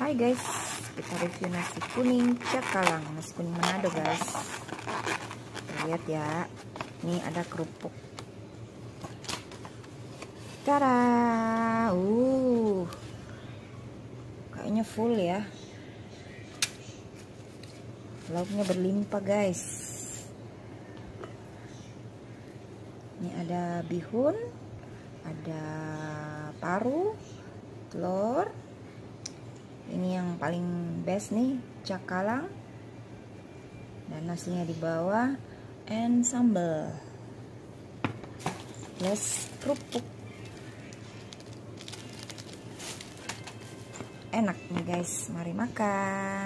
Hai guys, kita review nasi kuning cakalang. Nasi kuning Manado guys. Lihat ya. Ini ada kerupuk. Tara! Uh. Kayaknya full ya. Lauknya berlimpah guys. Ini ada bihun Ada paru Telur paling best nih cakalang dan nasinya di bawah and sambal. Plus kerupuk. Enak nih guys. Mari makan